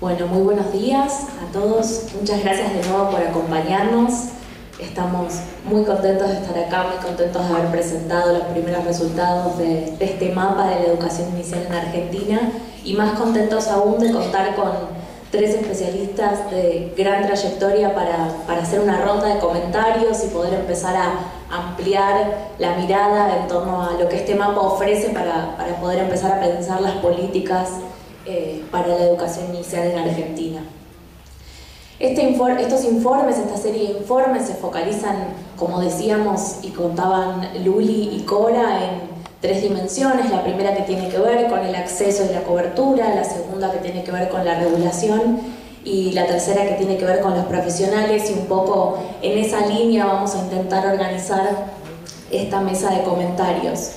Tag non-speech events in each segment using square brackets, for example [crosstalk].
Bueno, muy buenos días a todos. Muchas gracias de nuevo por acompañarnos. Estamos muy contentos de estar acá, muy contentos de haber presentado los primeros resultados de, este mapa de la educación inicial en Argentina y más contentos aún de contar con tres especialistas de gran trayectoria para, para hacer una ronda de comentarios y poder empezar a ampliar la mirada en torno a lo que este mapa ofrece para, para poder empezar a pensar las políticas eh, para la educación inicial en Argentina. Este estos informes, esta serie de informes se focalizan, como decíamos y contaban Luli y Cora, en tres dimensiones. La primera que tiene que ver con el acceso y la cobertura, la segunda que tiene que ver con la regulación y la tercera que tiene que ver con los profesionales y un poco en esa línea vamos a intentar organizar esta mesa de comentarios.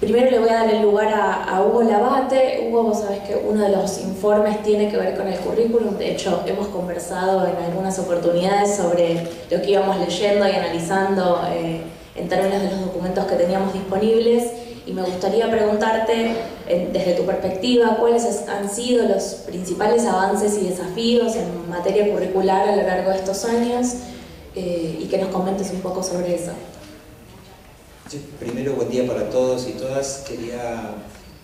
Primero le voy a dar el lugar a, Hugo Labate. Hugo, vos sabés que uno de los informes tiene que ver con el currículum. De hecho, hemos conversado en algunas oportunidades sobre lo que íbamos leyendo y analizando eh, en términos de los documentos que teníamos disponibles. Y me gustaría preguntarte, desde tu perspectiva, cuáles han sido los principales avances y desafíos en materia curricular a lo largo de estos años eh, y que nos comentes un poco sobre eso primero, buen día para todos y todas. Quería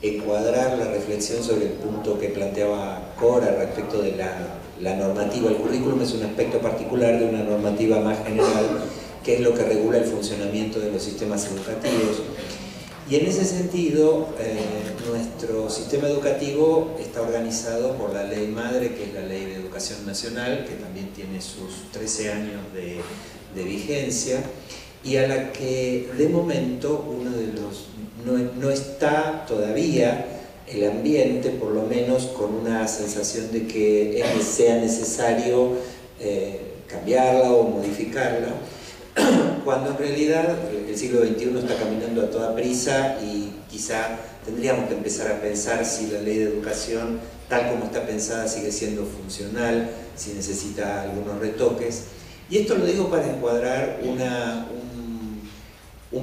encuadrar la reflexión sobre el punto que planteaba Cora respecto de la, normativa. El currículum es un aspecto particular de una normativa más general, que es lo que regula el funcionamiento de los sistemas educativos. Y en ese sentido, eh, nuestro sistema educativo está organizado por la ley madre, que es la Ley de Educación Nacional, que también tiene sus 13 años de, de vigencia y a la que de momento uno de los no, está todavía el ambiente, por lo menos con una sensación de que sea necesario eh, cambiarla o modificarla, [clears throat] cuando en realidad el siglo XXI está caminando a toda prisa y quizá tendríamos que empezar a pensar si la ley de educación, tal como está pensada, sigue siendo funcional, si necesita algunos retoques. Y esto lo digo para encuadrar una, un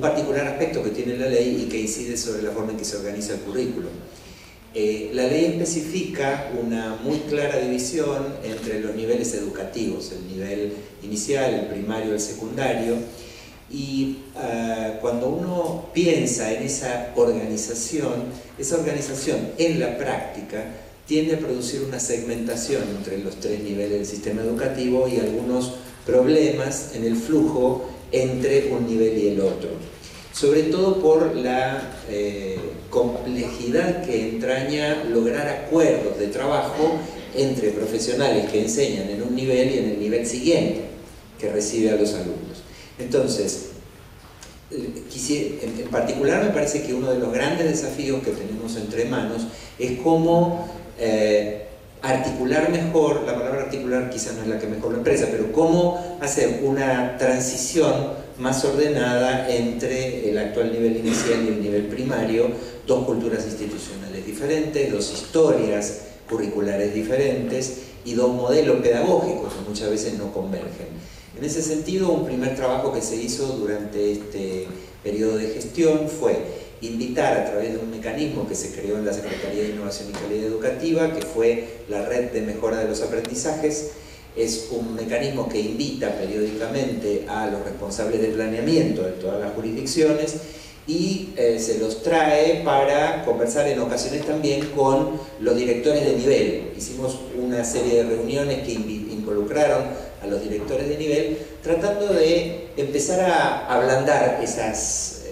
particular aspecto que tiene la ley y que incide sobre la forma en que se organiza el currículo. Eh, la ley especifica una muy clara división entre los niveles educativos, el nivel inicial, el primario, el secundario, y ah, cuando uno piensa en esa organización, esa organización en la práctica tiende a producir una segmentación entre los tres niveles del sistema educativo y algunos problemas en el flujo entre un nivel y el otro. Sobre todo por la eh, complejidad que entraña lograr acuerdos de trabajo entre profesionales que enseñan en un nivel y en el nivel siguiente que recibe a los alumnos. Entonces, en particular me parece que uno de los grandes desafíos que tenemos entre manos es cómo eh, articular mejor, la palabra articular quizás no es la que mejor lo expresa, pero cómo hacer una transición más ordenada entre el actual nivel inicial y el nivel primario, dos culturas institucionales diferentes, dos historias curriculares diferentes y dos modelos pedagógicos que muchas veces no convergen. En ese sentido, un primer trabajo que se hizo durante este periodo de gestión fue invitar a través de un mecanismo que se creó en la Secretaría de Innovación y Calidad Educativa, que fue la Red de Mejora de los Aprendizajes. Es un mecanismo que invita periódicamente a los responsables de planeamiento de todas las jurisdicciones y eh, se los trae para conversar en ocasiones también con los directores de nivel. Hicimos una serie de reuniones que involucraron a los directores de nivel tratando de empezar a ablandar esas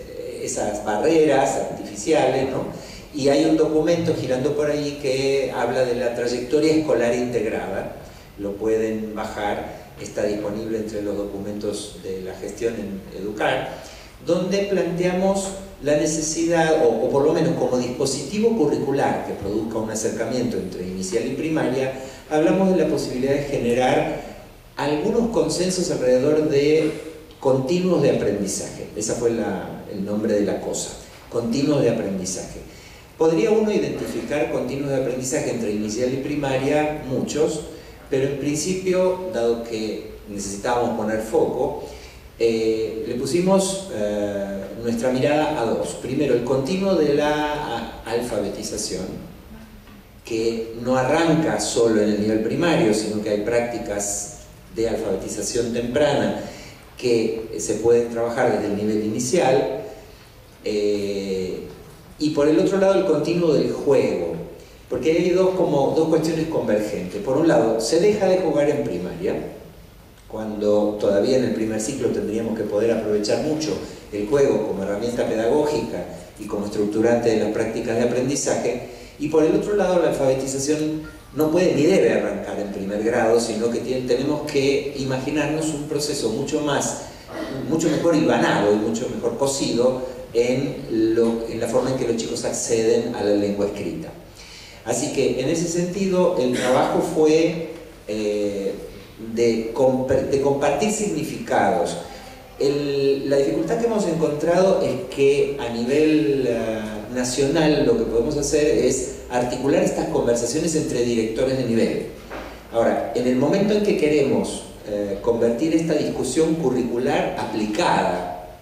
esas barreras artificiales, ¿no? Y hay un documento girando por ahí que habla de la trayectoria escolar integrada, lo pueden bajar, está disponible entre los documentos de la gestión en Educar, donde planteamos la necesidad, o, por lo menos como dispositivo curricular que produzca un acercamiento entre inicial y primaria, hablamos de la posibilidad de generar algunos consensos alrededor de continuos de aprendizaje. Ese fue el nombre de la cosa, continuos de aprendizaje. Podría uno identificar continuos de aprendizaje entre inicial y primaria, muchos, pero en principio, dado que necesitábamos poner foco, eh, le pusimos eh, nuestra mirada a dos. Primero, el continuo de la alfabetización, que no arranca solo en el nivel primario, sino que hay prácticas de alfabetización temprana que se pueden trabajar desde el nivel inicial. Eh, y por el otro lado el continuo del juego, porque hay dos, como, dos cuestiones convergentes. Por un lado, se deja de jugar en primaria, cuando todavía en el primer ciclo tendríamos que poder aprovechar mucho el juego como herramienta pedagógica y como estructurante de las prácticas de aprendizaje, y por el otro lado la alfabetización no puede ni debe arrancar en primer grado, sino que tenemos que imaginarnos un proceso mucho más, mucho mejor hilvanado y mucho mejor cosido en, la forma en que los chicos acceden a la lengua escrita. Así que en ese sentido el trabajo fue eh, de, compartir significados. la dificultad que hemos encontrado es que a nivel eh, nacional lo que podemos hacer es articular estas conversaciones entre directores de nivel. Ahora, en el momento en que queremos eh, convertir esta discusión curricular aplicada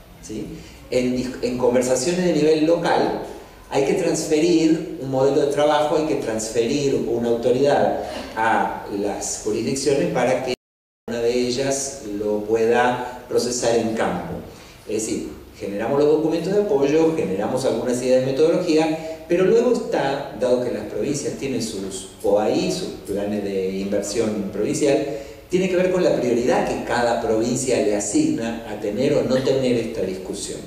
en, en conversaciones de nivel local, hay que transferir un modelo de trabajo, hay que transferir una autoridad a las jurisdicciones para que una de ellas lo pueda procesar en campo. Es decir, generamos los documentos de apoyo, generamos algunas ideas de metodología, pero luego está, dado que las provincias tienen sus POAI, sus planes de inversión provincial, tiene que ver con la prioridad que cada provincia le asigna a tener o no tener esta discusión.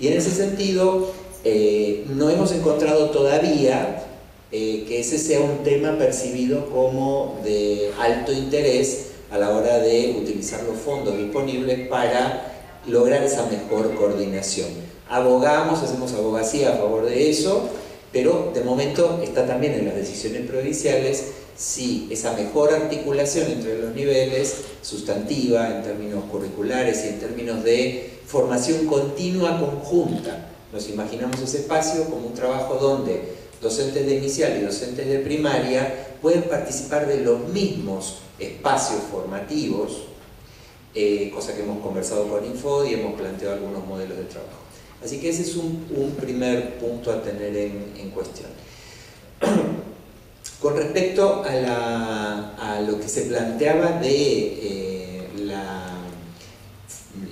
Y en ese sentido, eh, no hemos encontrado todavía eh, que ese sea un tema percibido como de alto interés a la hora de utilizar los fondos disponibles para lograr esa mejor coordinación. Abogamos, hacemos abogacía a favor de eso, pero de momento está también en las decisiones provinciales si esa mejor articulación entre los niveles, sustantiva en términos curriculares y en términos de formación continua conjunta. Nos imaginamos ese espacio como un trabajo donde docentes de inicial y docentes de primaria pueden participar de los mismos espacios formativos eh, cosa que hemos conversado con Info y hemos planteado algunos modelos de trabajo. Así que ese es un, primer punto a tener en, cuestión. [clears throat] Con respecto a, lo que se planteaba de eh,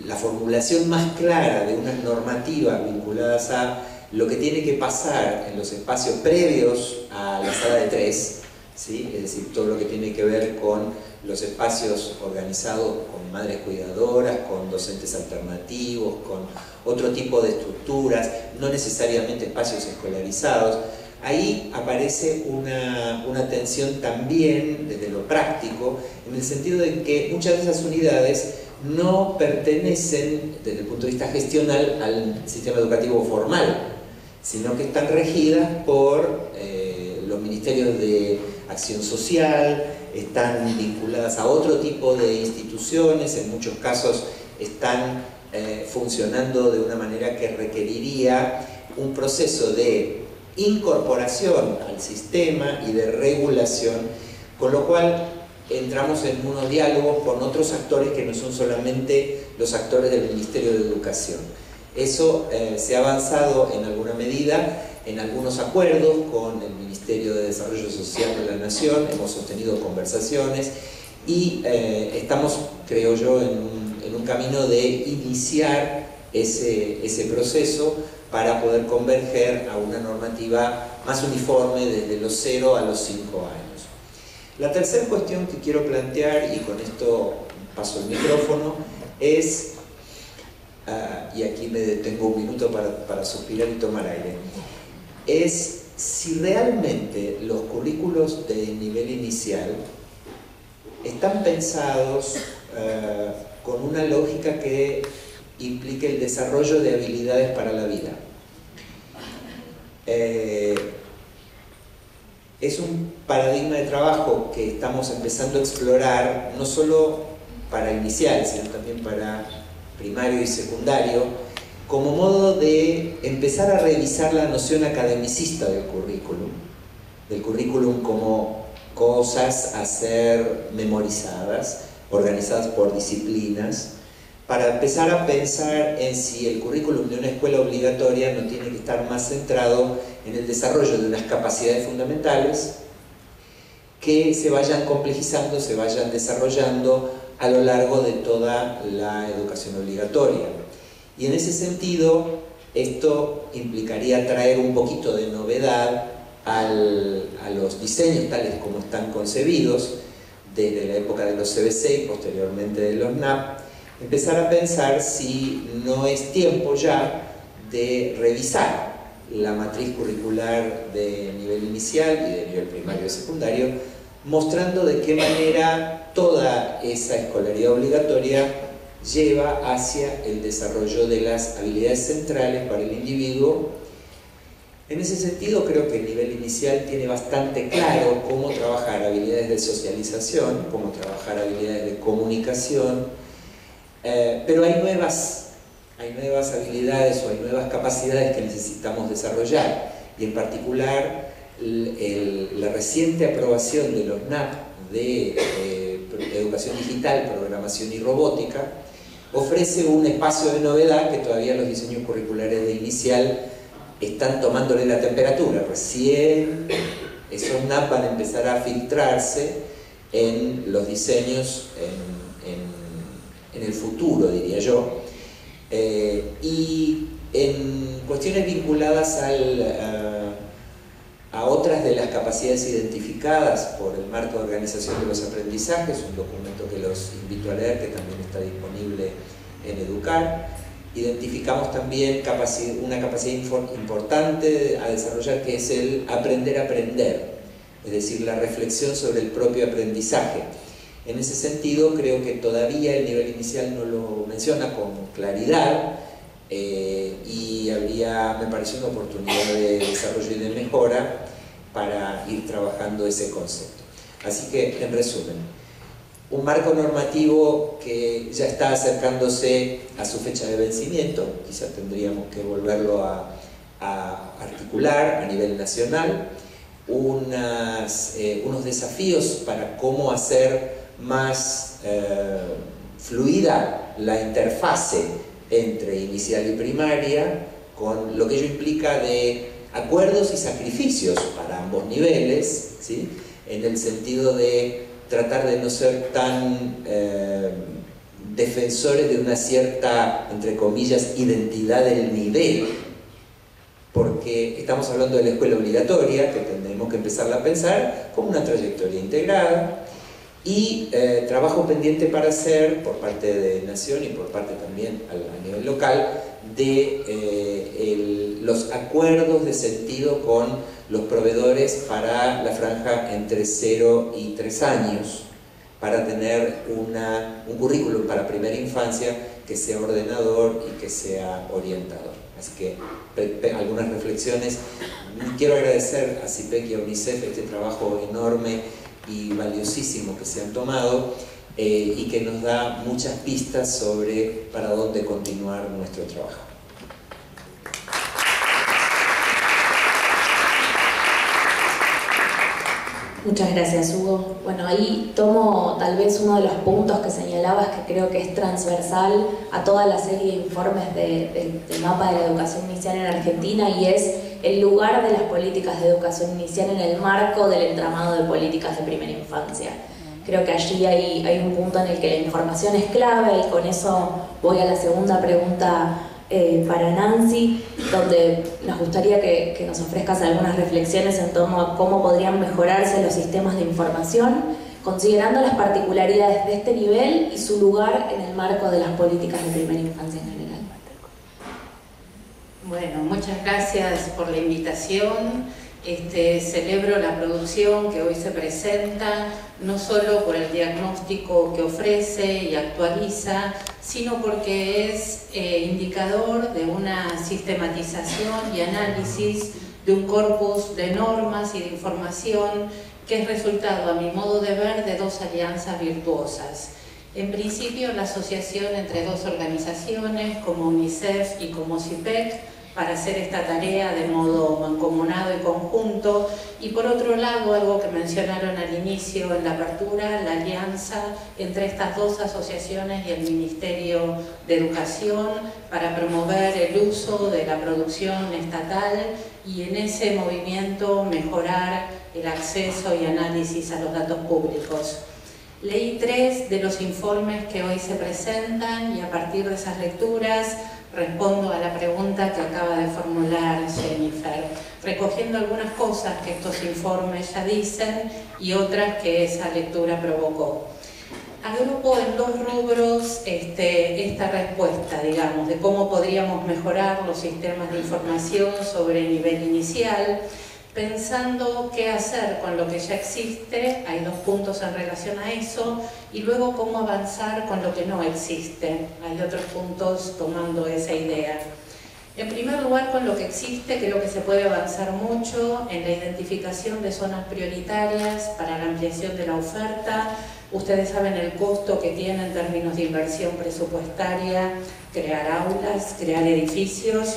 la, formulación más clara de unas normativas vinculadas a lo que tiene que pasar en los espacios previos a la sala de tres, ¿sí? es decir, todo lo que tiene que ver con los espacios organizados con madres cuidadoras, con docentes alternativos, con otro tipo de estructuras, no necesariamente espacios escolarizados. Ahí aparece una, tensión también desde lo práctico, en el sentido de que muchas de esas unidades no pertenecen desde el punto de vista gestional al sistema educativo formal, sino que están regidas por eh, los ministerios de acción social, están vinculadas a otro tipo de instituciones, en muchos casos están eh, funcionando de una manera que requeriría un proceso de incorporación al sistema y de regulación, con lo cual entramos en unos diálogos con otros actores que no son solamente los actores del Ministerio de Educación. Eso eh, se ha avanzado en alguna medida en algunos acuerdos con el Ministerio de Desarrollo Social de la Nación, hemos sostenido conversaciones y eh, estamos, creo yo, en un, camino de iniciar ese, ese proceso para poder converger a una normativa más uniforme desde los 0 a los 5 años. La tercera cuestión que quiero plantear, y con esto paso el micrófono, es, ah, y aquí me detengo un minuto para, para suspirar y tomar aire, es si realmente los currículos de nivel inicial están pensados eh, con una lógica que implique el desarrollo de habilidades para la vida. Eh, es un paradigma de trabajo que estamos empezando a explorar, no solo para inicial, sino también para primario y secundario, como modo de empezar a revisar la noción academicista del currículum, del currículum como cosas a ser memorizadas, organizadas por disciplinas, para empezar a pensar en si el currículum de una escuela obligatoria no tiene que estar más centrado en el desarrollo de unas capacidades fundamentales, que se vayan complejizando, se vayan desarrollando a lo largo de toda la educación obligatoria. Y en ese sentido, esto implicaría traer un poquito de novedad a los diseños tales como están concebidos desde la época de los CBC y posteriormente de los NAP, empezar a pensar si no es tiempo ya de revisar la matriz curricular de nivel inicial y de nivel primario y secundario, mostrando de qué manera toda esa escolaridad obligatoria lleva hacia el desarrollo de las habilidades centrales para el individuo. En ese sentido creo que el nivel inicial tiene bastante claro cómo trabajar habilidades de socialización, cómo trabajar habilidades de comunicación, eh, pero hay nuevas hay nuevas habilidades o hay nuevas capacidades que necesitamos desarrollar y en particular la reciente aprobación de los NAP de eh, educación digital, programación y robótica ofrece un espacio de novedad que todavía los diseños curriculares de inicial están tomándole la temperatura. Recién esos NAP van a empezar a filtrarse en los diseños el futuro, diría yo. Eh, y en cuestiones vinculadas a, otras de las capacidades identificadas por el marco de organización de los aprendizajes, un documento que los invito a leer, que también está disponible en Educar, identificamos también una capacidad importante a desarrollar que es el aprender a aprender, es decir, la reflexión sobre el propio aprendizaje en ese sentido, creo que todavía el nivel inicial no lo menciona con claridad eh, y habría, me parece, una oportunidad de desarrollo y de mejora para ir trabajando ese concepto. Así que, en resumen, un marco normativo que ya está acercándose a su fecha de vencimiento, quizá tendríamos que volverlo a, articular a nivel nacional, eh, unos desafíos para cómo hacer más eh, fluida la interfase entre inicial y primaria, con lo que ello implica de acuerdos y sacrificios para ambos niveles, ¿sí? en el sentido de tratar de no ser tan eh, defensores de una cierta, entre comillas, identidad del nivel, porque estamos hablando de la escuela obligatoria, que tendremos que empezar a pensar como una trayectoria integrada, y eh, trabajo pendiente para hacer por parte de Nación y por parte también a, nivel local de eh, los acuerdos de sentido con los proveedores para la franja entre 0 y 3 años para tener una, un currículum para primera infancia que sea ordenador y que sea orientador. Así que algunas reflexiones. Quiero agradecer a CIPEC y a UNICEF este trabajo enorme y valiosísimo que se han tomado eh, y que nos da muchas pistas sobre para dónde continuar nuestro trabajo. Muchas gracias, Hugo. Bueno, ahí tomo tal vez uno de los puntos que señalabas que creo que es transversal a toda la serie de informes del mapa de la educación inicial en Argentina y es el lugar de las políticas de educación inicial en el marco del entramado de políticas de primera infancia. Creo que allí hay, hay un punto en el que la información es clave y con eso voy a la segunda pregunta eh, para Nancy, donde nos gustaría que, que, nos ofrezcas algunas reflexiones en torno a cómo podrían mejorarse los sistemas de información, considerando las particularidades de este nivel y su lugar en el marco de las políticas de primera infancia en general. Bueno, muchas gracias por la invitación. Este, celebro la producción que hoy se presenta, no solo por el diagnóstico que ofrece y actualiza, sino porque es eh, indicador de una sistematización y análisis de un corpus de normas y de información que es resultado, a mi modo de ver, de dos alianzas virtuosas. En principio, la asociación entre dos organizaciones como UNICEF y como CIPEC para hacer esta tarea de modo mancomunado y conjunto. Y por otro lado, algo que mencionaron al inicio en la apertura, la alianza entre estas dos asociaciones y el Ministerio de Educación para promover el uso de la producción estatal y en ese movimiento mejorar el acceso y análisis a los datos públicos. Leí tres de los informes que hoy se presentan y a partir de esas lecturas respondo a la pregunta que acaba de formular Jennifer, recogiendo algunas cosas que estos informes ya dicen y otras que esa lectura provocó. Agrupo en dos rubros este, esta respuesta, digamos, de cómo podríamos mejorar los sistemas de información sobre el nivel inicial, pensando qué hacer con lo que ya existe, hay dos puntos en relación a eso, y luego cómo avanzar con lo que no existe, hay otros puntos tomando esa idea. En primer lugar, con lo que existe, creo que se puede avanzar mucho en la identificación de zonas prioritarias para la ampliación de la oferta. Ustedes saben el costo que tiene en términos de inversión presupuestaria crear aulas, crear edificios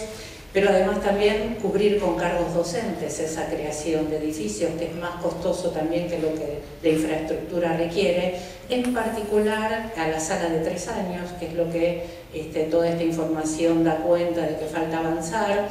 pero además también cubrir con cargos docentes esa creación de edificios, que es más costoso también que lo que la infraestructura requiere, en particular a la sala de tres años, que es lo que este, toda esta información da cuenta de que falta avanzar,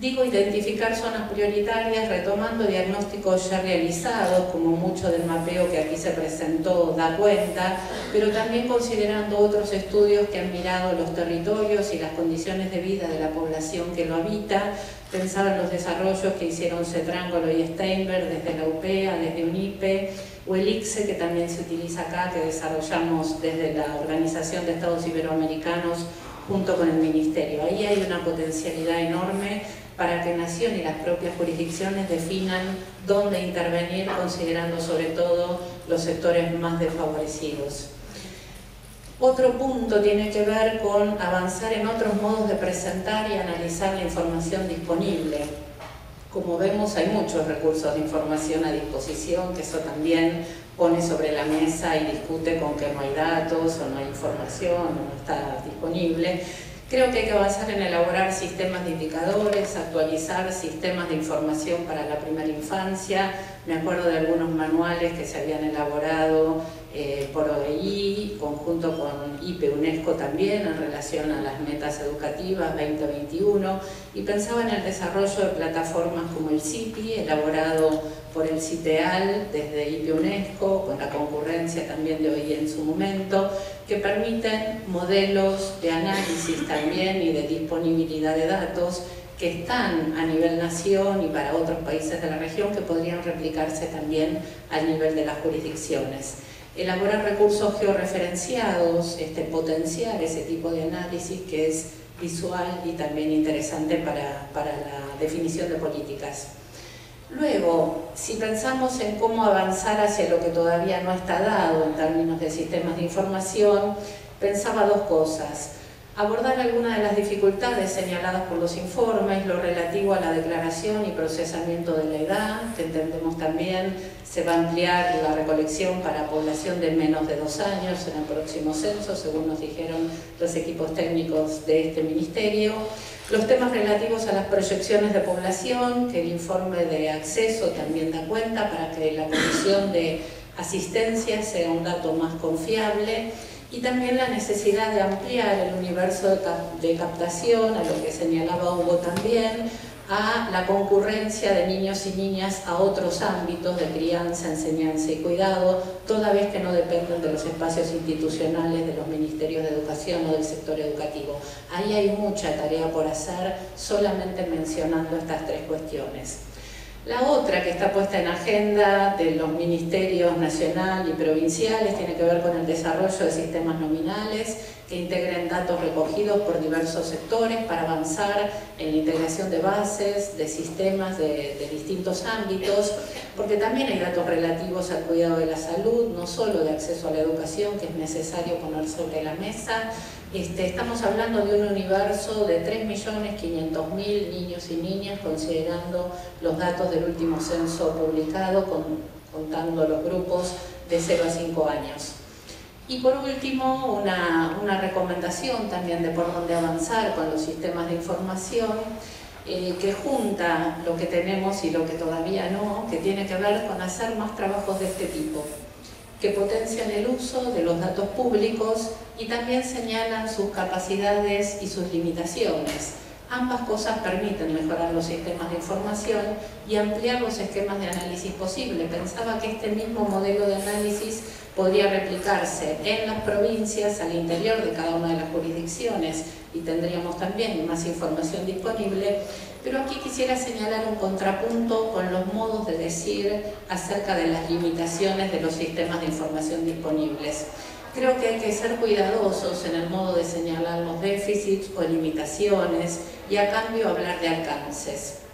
Digo identificar zonas prioritarias retomando diagnósticos ya realizados, como mucho del mapeo que aquí se presentó da cuenta, pero también considerando otros estudios que han mirado los territorios y las condiciones de vida de la población que lo habita. Pensaba en los desarrollos que hicieron Cetrángolo y Steinberg desde la UPEA, desde UNIPE, o el ICSE que también se utiliza acá, que desarrollamos desde la Organización de Estados Iberoamericanos junto con el Ministerio. Ahí hay una potencialidad enorme para que Nación y las propias jurisdicciones definan dónde intervenir, considerando sobre todo los sectores más desfavorecidos. Otro punto tiene que ver con avanzar en otros modos de presentar y analizar la información disponible. Como vemos, hay muchos recursos de información a disposición, que eso también pone sobre la mesa y discute con que no hay datos o no hay información o no está disponible. Creo que hay que avanzar en elaborar sistemas de indicadores, actualizar sistemas de información para la primera infancia. Me acuerdo de algunos manuales que se habían elaborado eh, por OEI, conjunto con IPE UNESCO también, en relación a las metas educativas 2021, y pensaba en el desarrollo de plataformas como el CIPI, elaborado por el CITEAL desde IPE UNESCO, con la concurrencia también de OEI en su momento, que permiten modelos de análisis también y de disponibilidad de datos que están a nivel nación y para otros países de la región que podrían replicarse también al nivel de las jurisdicciones. Elaborar recursos georreferenciados, este, potenciar ese tipo de análisis que es visual y también interesante para, para la definición de políticas. Luego, si pensamos en cómo avanzar hacia lo que todavía no está dado en términos de sistemas de información, pensaba dos cosas. Abordar algunas de las dificultades señaladas por los informes, lo relativo a la declaración y procesamiento de la edad, que entendemos también se va a ampliar la recolección para población de menos de dos años en el próximo censo, según nos dijeron los equipos técnicos de este ministerio. Los temas relativos a las proyecciones de población, que el informe de acceso también da cuenta para que la condición de asistencia sea un dato más confiable y también la necesidad de ampliar el universo de captación, a lo que señalaba Hugo también, a la concurrencia de niños y niñas a otros ámbitos de crianza, enseñanza y cuidado, toda vez que no dependen de los espacios institucionales de los ministerios de educación o del sector educativo. Ahí hay mucha tarea por hacer solamente mencionando estas tres cuestiones. La otra que está puesta en agenda de los ministerios nacional y provinciales tiene que ver con el desarrollo de sistemas nominales que integren datos recogidos por diversos sectores para avanzar en la integración de bases, de sistemas de, distintos ámbitos, porque también hay datos relativos al cuidado de la salud, no solo de acceso a la educación, que es necesario poner sobre la mesa, este, estamos hablando de un universo de 3.500.000 niños y niñas, considerando los datos del último censo publicado, contando los grupos de 0 a 5 años. Y por último, una, una recomendación también de por dónde avanzar con los sistemas de información eh, que junta lo que tenemos y lo que todavía no, que tiene que ver con hacer más trabajos de este tipo, que potencian el uso de los datos públicos y también señalan sus capacidades y sus limitaciones. Ambas cosas permiten mejorar los sistemas de información y ampliar los esquemas de análisis posible. Pensaba que este mismo modelo de análisis podría replicarse en las provincias, al interior de cada una de las jurisdicciones y tendríamos también más información disponible, pero aquí quisiera señalar un contrapunto con los modos de decir acerca de las limitaciones de los sistemas de información disponibles. Creo que hay que ser cuidadosos en el modo de señalar los déficits o limitaciones y a cambio hablar de alcances.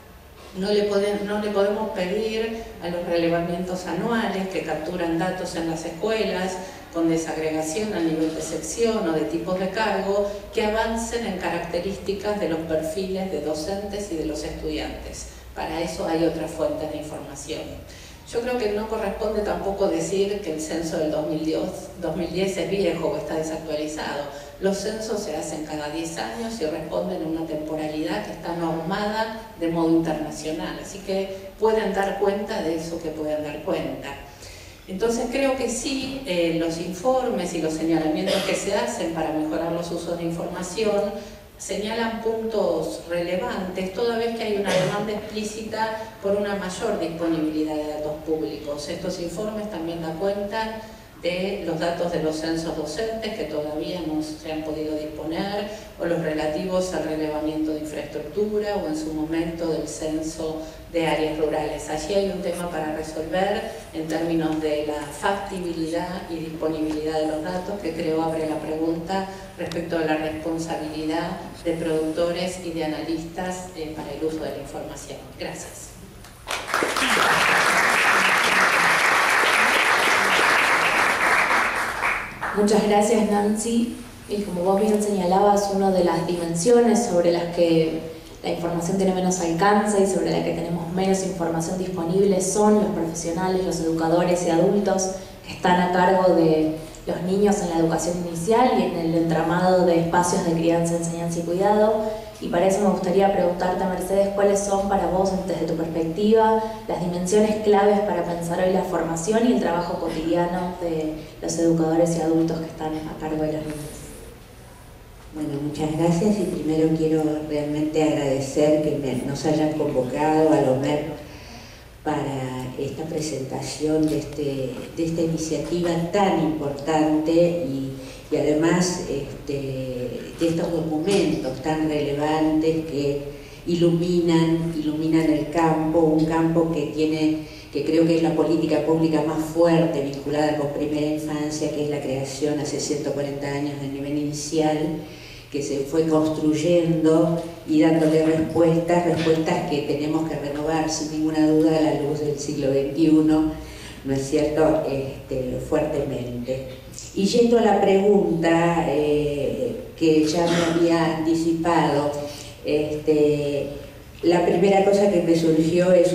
No le, no le podemos pedir a los relevamientos anuales que capturan datos en las escuelas con desagregación a nivel de sección o de tipos de cargo que avancen en características de los perfiles de docentes y de los estudiantes. Para eso hay otras fuentes de información. Yo creo que no corresponde tampoco decir que el censo del 2010, 2010 es viejo o está desactualizado. Los censos se hacen cada 10 años y responden a una temporalidad que está normada de modo internacional, así que pueden dar cuenta de eso que pueden dar cuenta. Entonces creo que sí, eh, los informes y los señalamientos que se hacen para mejorar los usos de información señalan puntos relevantes toda vez que hay una demanda explícita por una mayor disponibilidad de datos públicos. Estos informes también dan cuenta de los datos de los censos docentes que todavía no se han podido disponer o los relativos al relevamiento de infraestructura o en su momento del censo de áreas rurales. Allí hay un tema para resolver en términos de la factibilidad y disponibilidad de los datos que creo abre la pregunta respecto a la responsabilidad de productores y de analistas eh, para el uso de la información. Gracias. Muchas gracias Nancy. Y como vos bien señalabas, una de las dimensiones sobre las que la información tiene menos alcance y sobre la que tenemos menos información disponible son los profesionales, los educadores y adultos que están a cargo de los niños en la educación inicial y en el entramado de espacios de crianza, enseñanza y cuidado. Y para eso me gustaría preguntarte, Mercedes, cuáles son para vos, desde tu perspectiva, las dimensiones claves para pensar hoy la formación y el trabajo cotidiano de los educadores y adultos que están a cargo de los niños. Bueno, muchas gracias y primero quiero realmente agradecer que nos hayan convocado a OMER para esta presentación de, este, de esta iniciativa tan importante y, además este, de estos documentos tan relevantes que iluminan, iluminan el campo, un campo que tiene que creo que es la política pública más fuerte vinculada con primera infancia, que es la creación hace 140 años del nivel inicial, que se fue construyendo y dándole respuestas, respuestas que tenemos que renovar sin ninguna duda a la luz del siglo XXI, ¿no es cierto?, este, fuertemente. Y yendo a la pregunta eh, que ya me había anticipado, este, la primera cosa que me surgió es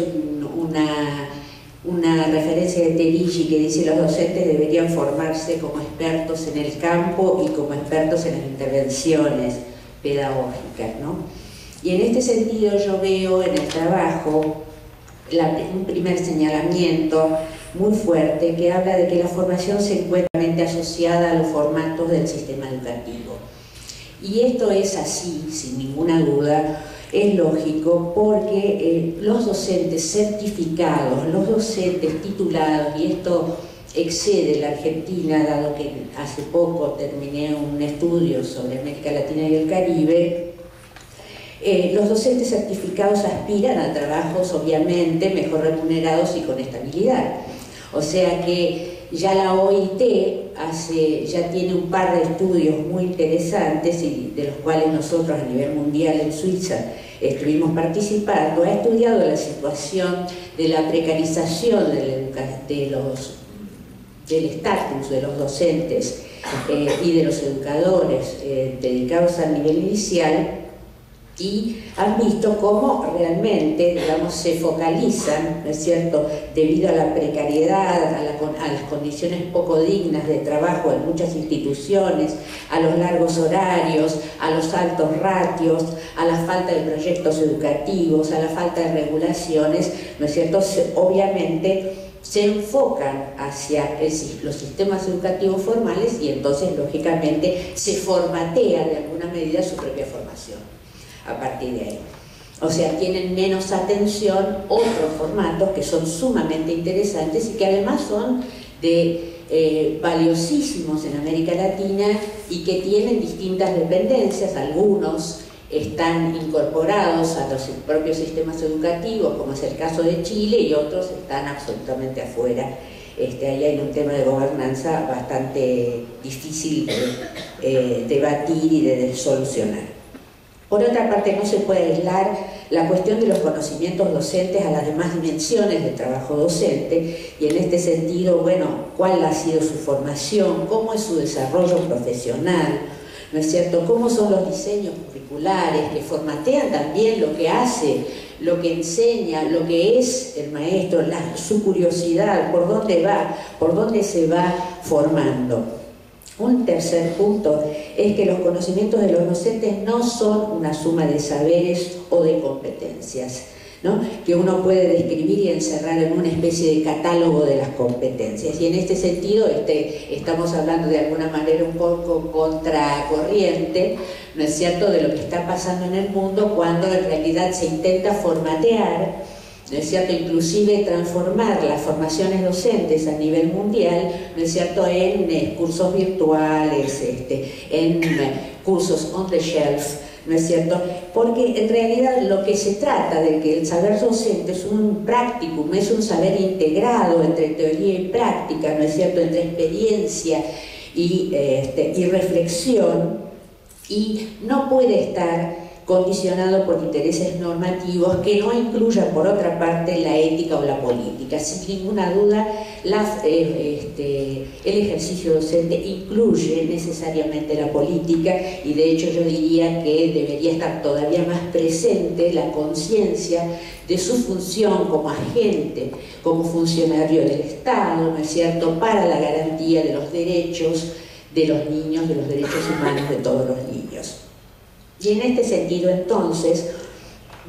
una una referencia de Terigi que dice los docentes deberían formarse como expertos en el campo y como expertos en las intervenciones pedagógicas. ¿no? Y en este sentido yo veo en el trabajo un primer señalamiento muy fuerte que habla de que la formación se encuentra asociada a los formatos del sistema educativo. Y esto es así, sin ninguna duda, es lógico porque eh, los docentes certificados, los docentes titulados, y esto excede la Argentina, dado que hace poco terminé un estudio sobre América Latina y el Caribe, eh, los docentes certificados aspiran a trabajos obviamente mejor remunerados y con estabilidad. O sea que ya la OIT hace, ya tiene un par de estudios muy interesantes y de los cuales nosotros a nivel mundial en Suiza estuvimos participando, ha estudiado la situación de la precarización de los, del estatus de los docentes eh, y de los educadores eh, dedicados al nivel inicial y han visto cómo realmente, digamos, se focalizan, ¿no es cierto?, debido a la precariedad, a, las condiciones poco dignas de trabajo en muchas instituciones, a los largos horarios, a los altos ratios, a la falta de proyectos educativos, a la falta de regulaciones, ¿no es cierto?, obviamente se enfocan hacia los sistemas educativos formales y entonces, lógicamente, se formatea de alguna medida su propia formación a partir de ahí. O sea, tienen menos atención otros formatos que son sumamente interesantes y que además son de eh, valiosísimos en América Latina y que tienen distintas dependencias, algunos están incorporados a los propios sistemas educativos, como es el caso de Chile, y otros están absolutamente afuera. Este, ahí hay un tema de gobernanza bastante difícil de eh, debatir y de solucionar. Por otra parte, no se puede aislar la cuestión de los conocimientos docentes a las demás dimensiones del trabajo docente y en este sentido, bueno, cuál ha sido su formación, cómo es su desarrollo profesional, ¿no es cierto? ¿Cómo son los diseños curriculares que formatean también lo que hace, lo que enseña, lo que es el maestro, su curiosidad, por dónde va, por dónde se va formando? Un tercer punto es que los conocimientos de los docentes no son una suma de saberes o de competencias, ¿no? que uno puede describir y encerrar en una especie de catálogo de las competencias. Y en este sentido este, estamos hablando de alguna manera un poco contracorriente, ¿no es cierto?, de lo que está pasando en el mundo cuando en realidad se intenta formatear ¿no es cierto? Inclusive transformar las formaciones docentes a nivel mundial, ¿no es cierto?, en eh, cursos virtuales, este, en eh, cursos on the shelf, ¿no es cierto? Porque en realidad lo que se trata de que el saber docente es un practicum, es un saber integrado entre teoría y práctica, ¿no es cierto?, entre experiencia y, este, y reflexión, y no puede estar condicionado por intereses normativos que no incluyan por otra parte la ética o la política. Sin ninguna duda, eh, este, el ejercicio docente incluye necesariamente la política y de hecho yo diría que debería estar todavía más presente la conciencia de su función como agente, como funcionario del Estado, ¿no es cierto?, para la garantía de los derechos de los niños, de los derechos humanos de todos los niños. Y en este sentido, entonces,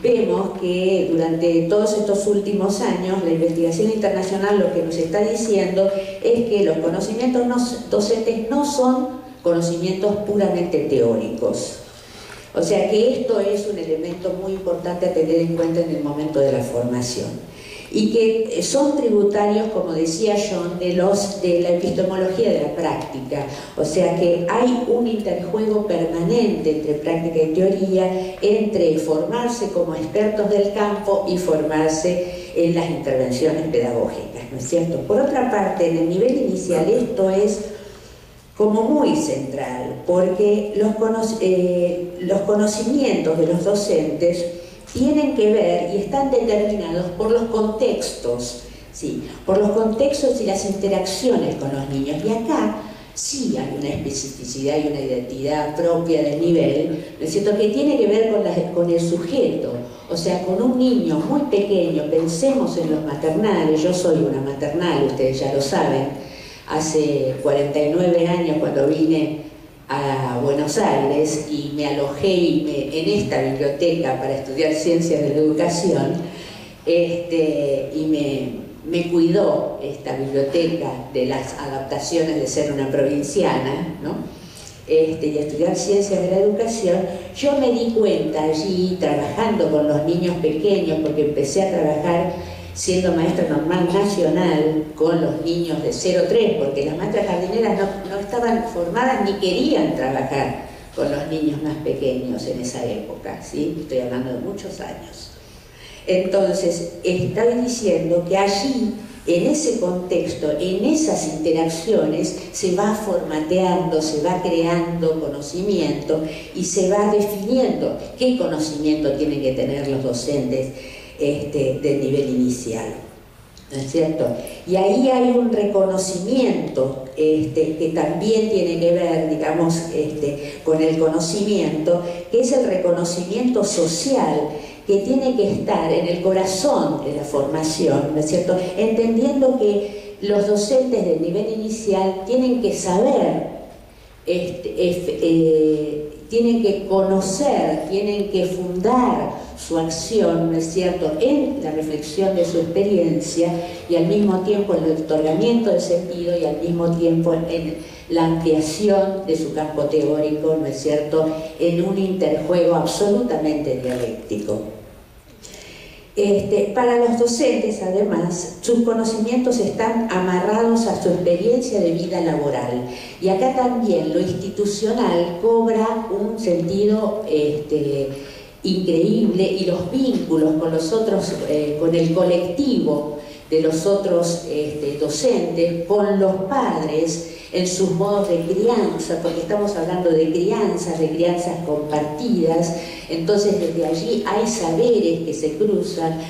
vemos que durante todos estos últimos años la investigación internacional lo que nos está diciendo es que los conocimientos docentes no son conocimientos puramente teóricos. O sea que esto es un elemento muy importante a tener en cuenta en el momento de la formación y que son tributarios, como decía John, de, los, de la epistemología de la práctica. O sea que hay un interjuego permanente entre práctica y teoría, entre formarse como expertos del campo y formarse en las intervenciones pedagógicas, ¿no es cierto? Por otra parte, en el nivel inicial esto es como muy central, porque los, eh, los conocimientos de los docentes tienen que ver y están determinados por los contextos, ¿sí? por los contextos y las interacciones con los niños. Y acá sí hay una especificidad y una identidad propia del nivel, ¿no es que tiene que ver con, con el sujeto, o sea, con un niño muy pequeño, pensemos en los maternales, yo soy una maternal, ustedes ya lo saben, hace 49 años cuando vine a Buenos Aires y me alojé en esta biblioteca para estudiar ciencias de la educación este, y me, cuidó esta biblioteca de las adaptaciones de ser una provinciana ¿no? este, y estudiar ciencias de la educación, yo me di cuenta allí trabajando con los niños pequeños, porque empecé a trabajar siendo maestra normal nacional con los niños de 0-3, porque las maestras jardineras no, estaban formadas ni querían trabajar con los niños más pequeños en esa época, ¿sí? estoy hablando de muchos años. Entonces, estoy diciendo que allí, en ese contexto, en esas interacciones, se va formateando, se va creando conocimiento y se va definiendo qué conocimiento tienen que tener los docentes este, del nivel inicial. ¿no es cierto? Y ahí hay un reconocimiento este, que también tiene que ver, digamos, este, con el conocimiento, que es el reconocimiento social que tiene que estar en el corazón de la formación, ¿no es cierto? Entendiendo que los docentes del nivel inicial tienen que saber este, eh, tienen que conocer, tienen que fundar su acción, ¿no es cierto?, en la reflexión de su experiencia y al mismo tiempo en el otorgamiento de sentido y al mismo tiempo en la ampliación de su campo teórico, ¿no es cierto?, en un interjuego absolutamente dialéctico. Este, para los docentes, además, sus conocimientos están amarrados a su experiencia de vida laboral. Y acá también lo institucional cobra un sentido este, increíble y los vínculos con los otros, eh, con el colectivo de los otros este, docentes, con los padres, en sus modos de crianza, porque estamos hablando de crianzas, de crianzas compartidas, entonces desde allí hay saberes que se cruzan,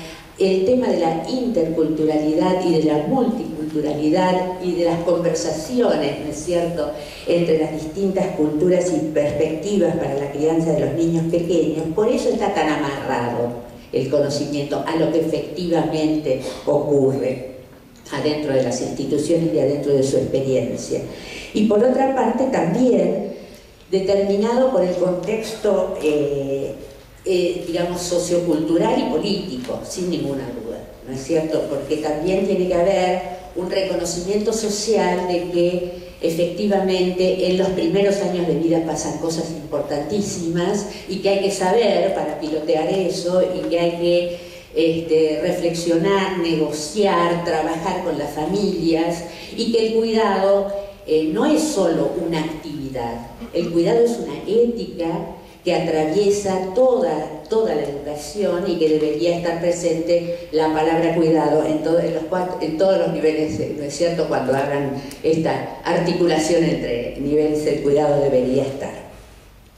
el tema de la interculturalidad y de la multiculturalidad y de las conversaciones, ¿no es cierto?, entre las distintas culturas y perspectivas para la crianza de los niños pequeños, por eso está tan amarrado el conocimiento a lo que efectivamente ocurre adentro de las instituciones y adentro de su experiencia. Y por otra parte también determinado por el contexto, eh, eh, digamos, sociocultural y político, sin ninguna duda, ¿no es cierto? Porque también tiene que haber un reconocimiento social de que efectivamente en los primeros años de vida pasan cosas importantísimas y que hay que saber para pilotear eso y que hay que este, reflexionar, negociar, trabajar con las familias y que el cuidado eh, no es solo una actividad, el cuidado es una ética que atraviesa toda, toda la educación y que debería estar presente la palabra cuidado en, los, en todos los niveles, ¿no es cierto? Cuando hagan esta articulación entre niveles, el cuidado debería estar.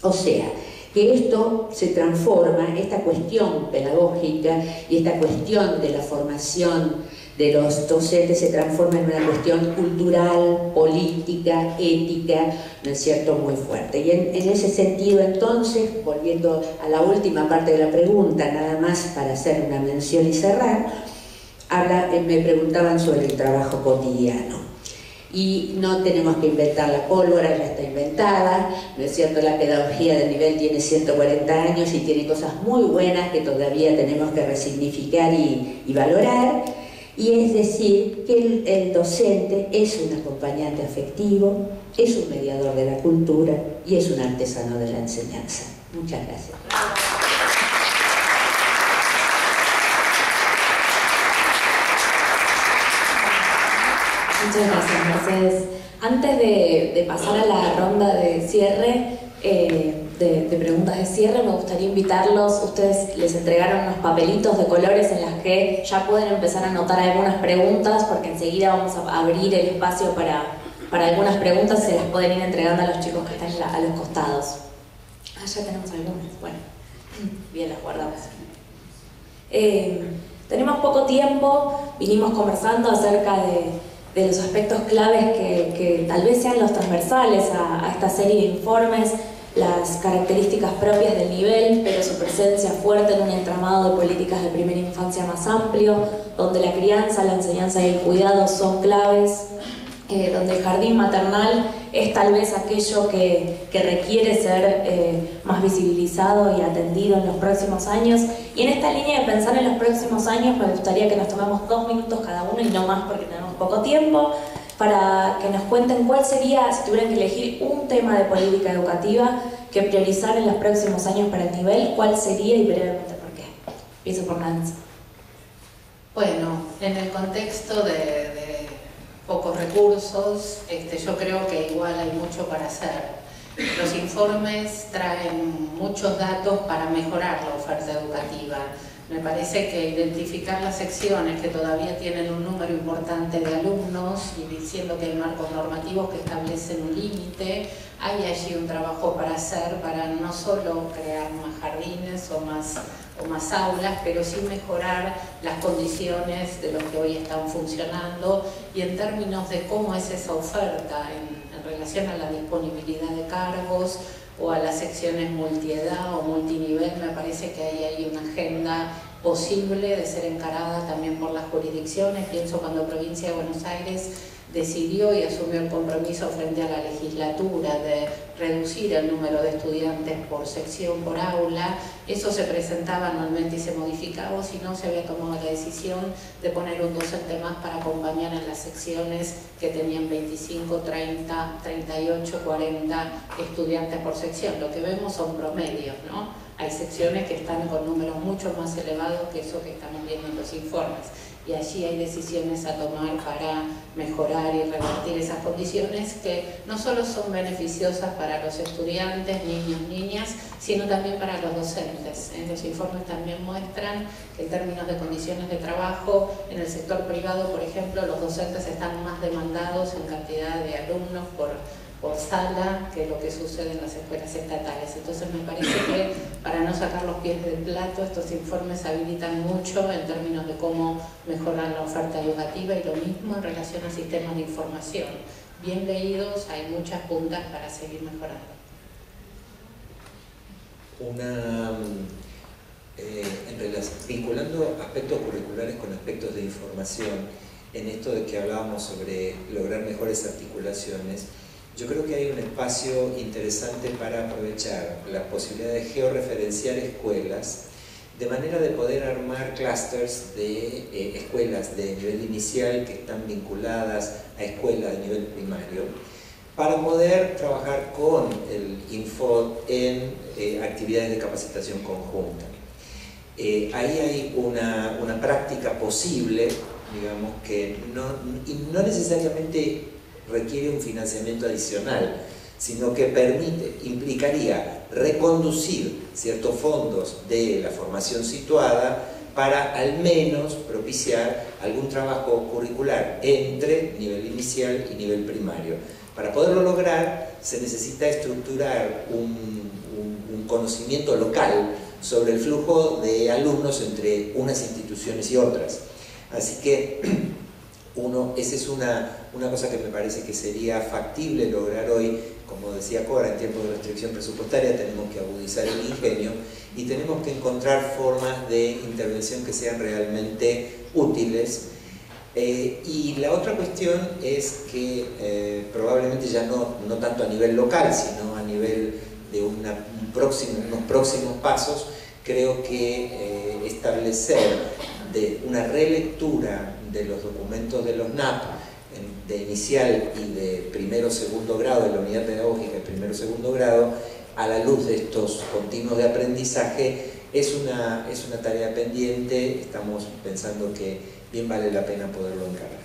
O sea, que esto se transforma, esta cuestión pedagógica y esta cuestión de la formación de los docentes se transforma en una cuestión cultural, política, ética, ¿no es cierto?, muy fuerte. Y en, ese sentido, entonces, volviendo a la última parte de la pregunta, nada más para hacer una mención y cerrar, habla, me preguntaban sobre el trabajo cotidiano y no tenemos que inventar la pólvora, ya está inventada, ¿no es cierto? La pedagogía del nivel tiene 140 años y tiene cosas muy buenas que todavía tenemos que resignificar y, valorar, y es decir, que el, el, docente es un acompañante afectivo, es un mediador de la cultura y es un artesano de la enseñanza. Muchas gracias. Muchas gracias, Mercedes. Antes de, pasar a la ronda de cierre, eh, de, preguntas de cierre, me gustaría invitarlos. Ustedes les entregaron unos papelitos de colores en las que ya pueden empezar a anotar algunas preguntas, porque enseguida vamos a abrir el espacio para, para algunas preguntas. Se las pueden ir entregando a los chicos que están a los costados. Ah, ya tenemos algunas. Bueno, bien, las guardamos. Eh, tenemos poco tiempo, vinimos conversando acerca de de los aspectos claves que, tal vez sean los transversales a, esta serie de informes, las características propias del nivel, pero su presencia fuerte en un entramado de políticas de primera infancia más amplio, donde la crianza, la enseñanza y el cuidado son claves, eh, donde el jardín maternal es tal vez aquello que, requiere ser eh, más visibilizado y atendido en los próximos años. Y en esta línea de pensar en los próximos años, me gustaría que nos tomemos dos minutos cada uno y no más porque tenemos poco tiempo, para que nos cuenten cuál sería, si tuvieran que elegir un tema de política educativa que priorizar en los próximos años para el nivel, cuál sería y brevemente por qué. Empiezo por Nancy. Bueno, en el contexto de pocos recursos, este, yo creo que igual hay mucho para hacer. Los informes traen muchos datos para mejorar la oferta educativa. Me parece que identificar las secciones que todavía tienen un número importante de alumnos y diciendo que hay marcos normativos que establecen un límite, hay allí un trabajo para hacer para no solo crear más jardines o más, o más aulas, pero sí mejorar las condiciones de los que hoy están funcionando y en términos de cómo es esa oferta en, relación a la disponibilidad de cargos o a las secciones multiedad o multinivel, me parece que ahí hay una agenda posible de ser encarada también por las jurisdicciones. Pienso cuando Provincia de Buenos Aires decidió y asumió el compromiso frente a la legislatura de reducir el número de estudiantes por sección, por aula, eso se presentaba anualmente y se modificaba, si no se había tomado la decisión de poner un docente más para acompañar en las secciones que tenían 25, 30, 38, 40 estudiantes por sección. Lo que vemos son promedios, ¿no? Hay secciones que están con números mucho más elevados que eso que estamos viendo en los informes y allí hay decisiones a tomar para mejorar y revertir esas condiciones que no solo son beneficiosas para los estudiantes, niños, niñas, sino también para los docentes. Los informes también muestran que en términos de condiciones de trabajo, en el sector privado, por ejemplo, los docentes están más demandados en cantidad de alumnos por por sala que lo que sucede en las escuelas estatales. Entonces me parece que para no sacar los pies del plato, estos informes habilitan mucho en términos de cómo mejorar la oferta educativa y lo mismo en relación a sistemas de información. Bien leídos, hay muchas puntas para seguir mejorando. Una, eh, relación, vinculando aspectos curriculares con aspectos de información, en esto de que hablábamos sobre lograr mejores articulaciones, yo creo que hay un espacio interesante para aprovechar la posibilidad de georreferenciar escuelas de manera de poder armar clusters de eh, escuelas de nivel inicial que están vinculadas a escuelas de nivel primario para poder trabajar con el Info en eh, actividades de capacitación conjunta. Eh, ahí hay una, una, práctica posible, digamos, que no, no necesariamente requiere un financiamiento adicional, sino que permite, implicaría reconducir ciertos fondos de la formación situada para al menos propiciar algún trabajo curricular entre nivel inicial y nivel primario. Para poderlo lograr se necesita estructurar un, conocimiento local sobre el flujo de alumnos entre unas instituciones y otras. Así que [clears throat] uno, esa es una, una cosa que me parece que sería factible lograr hoy, como decía Cora, en tiempos de restricción presupuestaria tenemos que agudizar el ingenio y tenemos que encontrar formas de intervención que sean realmente útiles. Eh, y la otra cuestión es que eh, probablemente ya no, no, tanto a nivel local, sino a nivel de una, próximo, unos próximos pasos, creo que eh, establecer de una relectura de los documentos de los NAP de inicial y de primero segundo grado, de la unidad pedagógica de primero segundo grado, a la luz de estos continuos de aprendizaje, es una, es una tarea pendiente, estamos pensando que bien vale la pena poderlo encargar.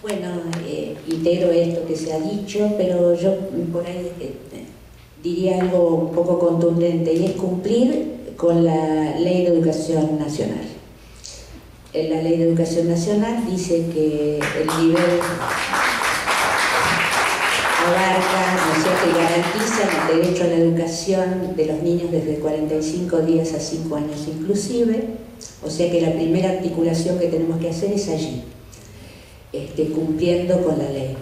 Bueno, eh, integro esto que se ha dicho, pero yo por ahí eh, diría algo un poco contundente y es cumplir con la Ley de Educación Nacional la Ley de Educación Nacional dice que el nivel abarca, ¿no es cierto?, y garantiza el derecho a la educación de los niños desde 45 días a 5 años inclusive, o sea que la primera articulación que tenemos que hacer es allí, este, cumpliendo con la ley.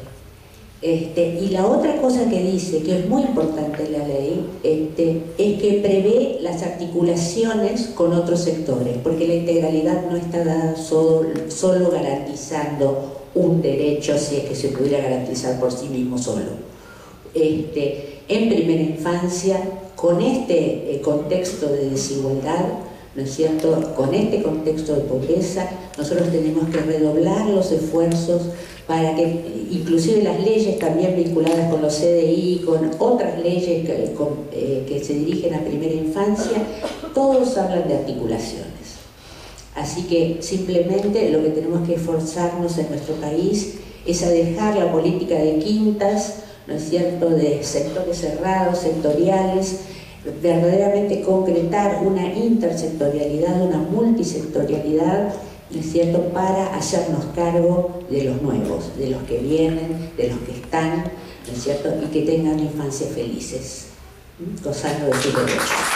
Este, y la otra cosa que dice, que es muy importante la ley, este, es que prevé las articulaciones con otros sectores, porque la integralidad no está dada solo, solo garantizando un derecho, si es que se pudiera garantizar por sí mismo solo. Este, en primera infancia, con este eh, contexto de desigualdad, ¿no es cierto? Con este contexto de pobreza, nosotros tenemos que redoblar los esfuerzos para que inclusive las leyes también vinculadas con los CDI, con otras leyes que, eh, que se dirigen a primera infancia, todos hablan de articulaciones. Así que simplemente lo que tenemos que esforzarnos en nuestro país es a dejar la política de quintas, ¿no es cierto?, de sectores cerrados, sectoriales, verdaderamente concretar una intersectorialidad, una multisectorialidad, ¿no es cierto?, para hacernos cargo de los nuevos, de los que vienen, de los que están, ¿no es cierto?, y que tengan infancias felices, gozando de sus derechos.